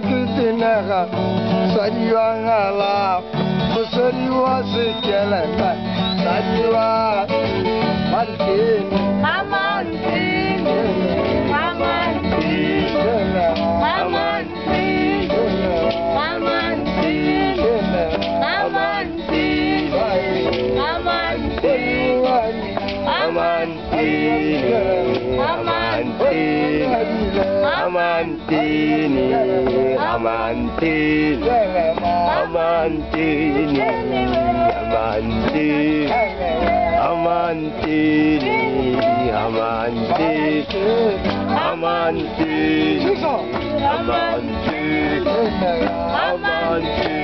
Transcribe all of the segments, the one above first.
kitinaga sanyuangala musoriwa sikeleka sanyuwa mantini mamantini mamantini mamantini mamantini mamantini mamantini mamantini mamantini mamantini aman dini, aman dini, aman dini, aman dini, aman dini, aman dini, aman dini, aman dini, aman dini.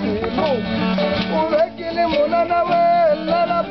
pelo urekile monana welala.